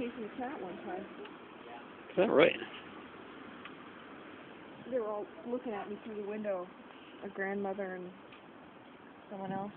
chasing a cat one time. Is that right? They were all looking at me through the window, a grandmother and someone else.